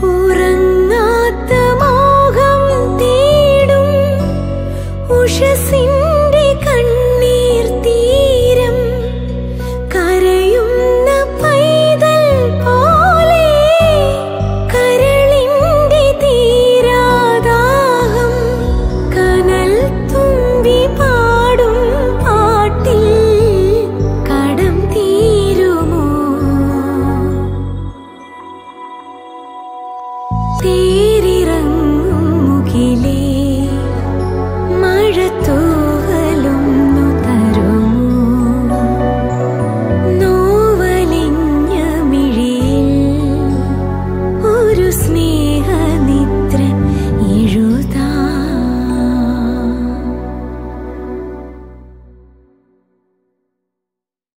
我。